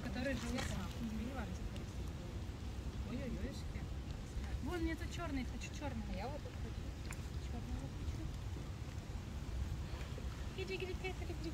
которые живут там. А ой-ой-ой, Вон, мне тут черный, хочу черный. А я вот тут хочу. Черного хочу. Иди, иди, иди, иди, иди.